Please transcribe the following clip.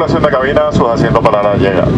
tripulación de cabina, sus asientos para la llegada.